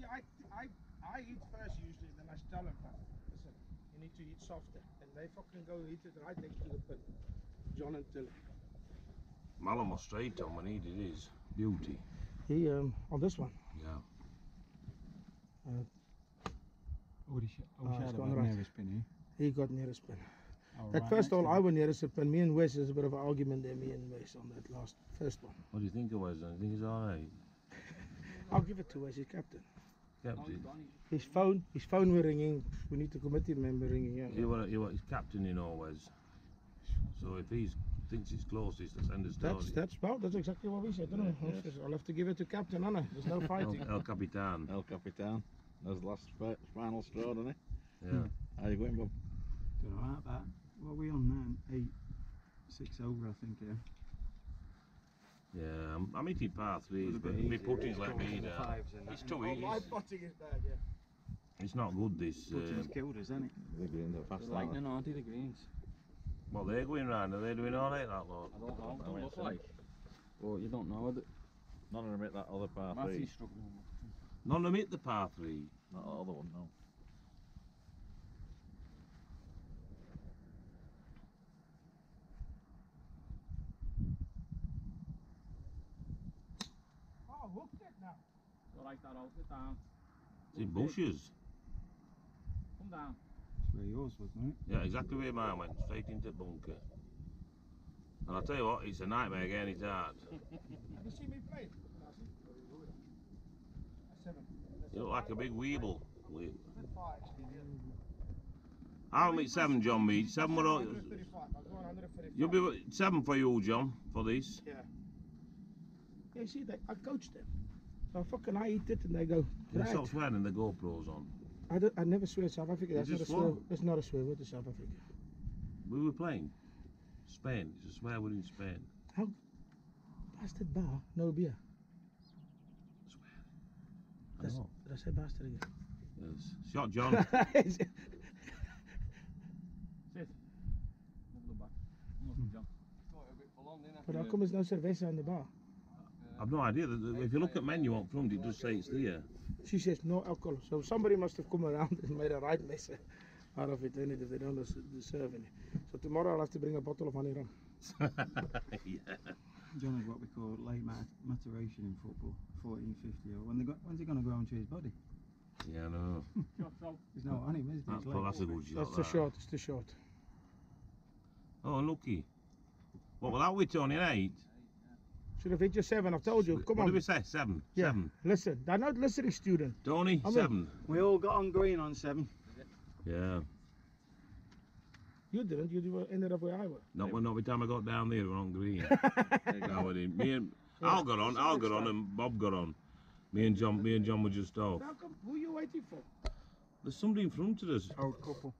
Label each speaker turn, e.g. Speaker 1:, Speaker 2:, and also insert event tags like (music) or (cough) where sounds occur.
Speaker 1: see, I, I, I eat first usually, then I tell them, listen, you need to eat softer. And they fucking go eat it right next to the pin. John and Tilly.
Speaker 2: Malum was straight on when he did his. Beauty.
Speaker 1: He, um, on this one.
Speaker 2: Yeah.
Speaker 3: Oh, die sh- oh, shadow
Speaker 1: gone right.
Speaker 3: near a spin,
Speaker 1: He got near a spin.
Speaker 3: eh? Oh,
Speaker 1: That
Speaker 3: right
Speaker 1: first
Speaker 3: next
Speaker 1: hole, I went near a spin. Me and Wes, there's a bit of an argument there, me and Wes, on that last, first one.
Speaker 2: What do you think it was? I think it's alright.
Speaker 1: I'll give it to Wes, he's captain.
Speaker 2: Captain.
Speaker 1: His phone, his phone were ringing. We need the committee member ringing. Yeah.
Speaker 2: You were, you were his captain in always. So if he thinks it's close, he's to send a story.
Speaker 1: That's that's well. That's exactly what we said. Don't
Speaker 2: Yeah,
Speaker 1: we? I'll have to give it to Captain Anna. There's no (laughs)
Speaker 2: El,
Speaker 1: fighting.
Speaker 2: El Capitan.
Speaker 4: El Capitan. That's the last final straw, didn't it?
Speaker 2: Yeah.
Speaker 4: How you going, Bob?
Speaker 3: Don't know about that. What are we on now? Eight, six over, I think, yeah.
Speaker 2: Yeah, I'm, I'm eating par threes, but my putting's let me down. It's too
Speaker 1: easy. my
Speaker 2: easy.
Speaker 1: putting is bad. Yeah.
Speaker 2: It's not good, this.
Speaker 3: Putting's
Speaker 2: Uh,
Speaker 3: killed us, hasn't it?
Speaker 4: The greens are fast.
Speaker 5: Like,
Speaker 4: aren't
Speaker 5: no, no, I did the greens.
Speaker 2: Well, they're going round, are they doing alright, that lot?
Speaker 5: I don't know,
Speaker 4: I
Speaker 5: don't look like. Well, you don't know.
Speaker 4: they? None of them hit that other par three.
Speaker 5: Matthew's struggling.
Speaker 2: None of them hit the par three.
Speaker 4: Not the other one, no.
Speaker 1: Oh, hooked it now.
Speaker 5: Go like that out, sit down.
Speaker 2: It's in bushes.
Speaker 5: Come down.
Speaker 3: That's where yours was, wasn't it?
Speaker 2: Yeah, exactly where mine went, straight into bunker. And I'll tell you what, it's a nightmare getting it hard.
Speaker 1: Have you seen me play? it? Seven.
Speaker 2: You look like a big weeble. We- I'll meet seven, John Mead. Seven were all,
Speaker 1: 135. I'll go on 135.
Speaker 2: You'll be seven for you, John, for this.
Speaker 1: Yeah. Yeah, see, they, I coached them. So fucking I eat it and they go.
Speaker 2: Can you
Speaker 1: Right.
Speaker 2: stop swearing the GoPro's on?
Speaker 1: I, don't, I never swear South Africa. That's not a swear. That's not a swear word to South Africa.
Speaker 2: We were playing Spain. It's a swear word in Spain. How?
Speaker 1: Bastard bar, no beer.
Speaker 2: Swear. I
Speaker 1: That's,
Speaker 2: know.
Speaker 1: did I say bastard again?
Speaker 2: Yes. Shot John.
Speaker 5: Sit. Move the back. Move the jump. Got a bit for long, didn't I?
Speaker 1: but how come there's no cerveza in the bar?
Speaker 2: I've no idea. that- that If you look at menu up front, it does say it's there.
Speaker 1: She says no alcohol. So somebody must have come around and made a right mess out of it, and if they don't des- deserve any. So tomorrow I'll have to bring a bottle of honey rum. (laughs)
Speaker 2: yeah.
Speaker 3: John is what we call late mat- maturation in football, 14, 50. Or when they got, when's he going to grow into his body?
Speaker 2: Yeah, I know. (laughs)
Speaker 3: There's no honey, is there?
Speaker 2: That's, well, that's a good shot.
Speaker 1: That's too
Speaker 2: that.
Speaker 1: short. It's too short.
Speaker 2: Oh, lucky. What, well, that we Tony, an eight?
Speaker 1: Should have hit your seven. I've told you. Come
Speaker 2: what
Speaker 1: on.
Speaker 2: did we say? Seven?
Speaker 1: Yeah.
Speaker 2: Seven.
Speaker 1: Listen, they're not listening, student.
Speaker 2: Tony,
Speaker 1: I'm in.
Speaker 2: seven.
Speaker 3: We all got on green on seven.
Speaker 2: Yeah.
Speaker 1: You didn't. You were- ended up where I were.
Speaker 2: Not when every time I got down there, we were on green. no, we didn't. Me and Al got on, Al got on, and Bob got on. Me and John, me and John were just off.
Speaker 1: How come? Who are you waiting for?
Speaker 2: There's somebody in front of us.
Speaker 3: Old couple.